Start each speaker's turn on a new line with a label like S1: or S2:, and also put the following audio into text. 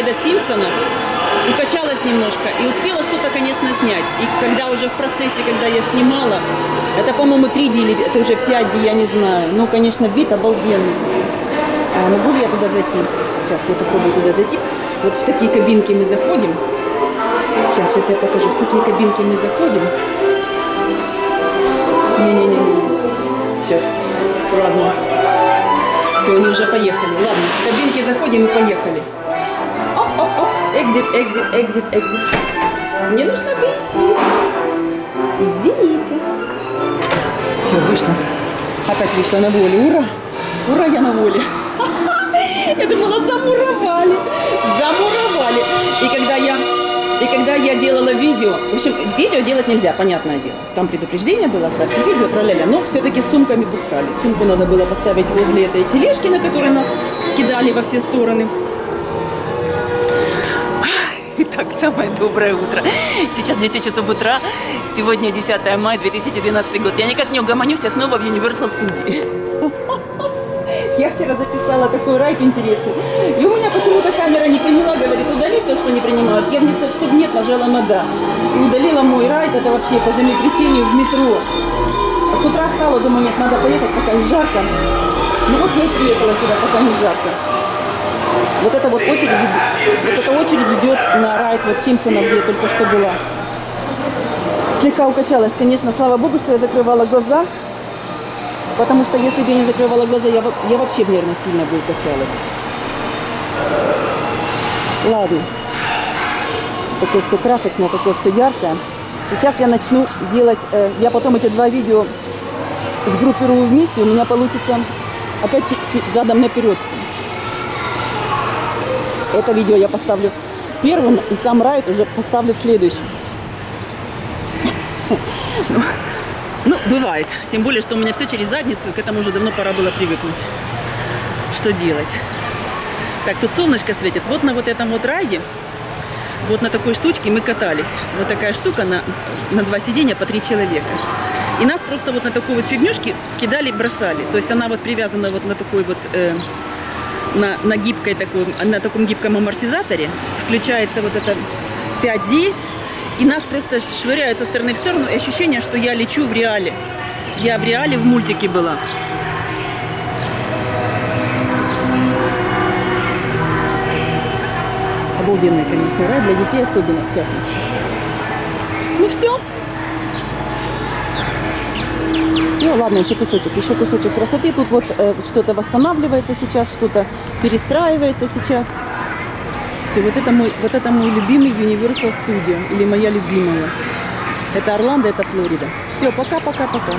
S1: райда Симпсонов, укачалась немножко и успела что-то, конечно, снять. И когда уже в процессе, когда я снимала, это, по-моему, 3D или это уже 5D, я не знаю. Ну, конечно, вид обалденный. А могу ли я туда зайти? Сейчас я попробую туда зайти. Вот в такие кабинки мы заходим. Сейчас, сейчас я покажу. В такие кабинки мы заходим. Не-не-не. Сейчас. Ладно. Все, они уже поехали. Ладно, в кабинки заходим и поехали. Экзит, экзит, экзит, экзит. Мне нужно выйти. Извините. Все, вышла. Опять вышла на воле. Ура! Ура, я на воле. Я думала, замуровали. Замуровали. И когда я и когда я делала видео, в общем, видео делать нельзя, понятное дело. Там предупреждение было, ставьте видео, траля но все-таки сумками пускали. Сумку надо было поставить возле этой тележки, на которой нас кидали во все стороны. Итак, самое доброе утро. Сейчас 10 часов утра, сегодня 10 мая 2012 год. Я никак не угомонюсь, я снова в Universal студии. Я вчера записала такой райд интересный. И у меня почему-то камера не поняла, говорит, удали то, что не принимают. Я вместо чтобы нет, нажала на да. И удалила мой райд, это вообще по землетрясению в метро. С утра встала, думаю, нет, надо поехать, пока не жарко. Ну вот я и приехала сюда, пока не жарко. Вот эта вот очередь, вот эта очередь ждет на райд вот Симпсона, где только что была. Слегка укачалась, конечно, слава богу, что я закрывала глаза. Потому что если бы я не закрывала глаза, я, я вообще, наверное, сильно бы укачалась. Ладно. Такое все красочное, такое все яркое. И сейчас я начну делать, э, я потом эти два видео сгруппирую вместе, у меня получится опять задом наперед. Это видео я поставлю первым, и сам райд уже поставлю следующим. Ну, бывает. Тем более, что у меня все через задницу, к этому уже давно пора было привыкнуть. Что делать? Так, тут солнышко светит. Вот на вот этом вот райде, вот на такой штучке мы катались. Вот такая штука на, на два сиденья по три человека. И нас просто вот на такой вот фигнюшке кидали, бросали. То есть она вот привязана вот на такой вот, э, на, на гибкой такой, на таком гибком амортизаторе. Включается вот это 5D и нас просто швыряют со стороны в сторону. И ощущение, что я лечу в реале. Я в реале в мультике была. Обалденный, конечно, рай для детей особенно, в частности. Ну все. Все, ладно, еще кусочек, еще кусочек красоты. Тут вот э, что-то восстанавливается сейчас, что-то перестраивается сейчас. Все, вот это мой, вот это мой любимый Universal Studio, или моя любимая. Это Орландо, это Флорида. Все, пока-пока-пока.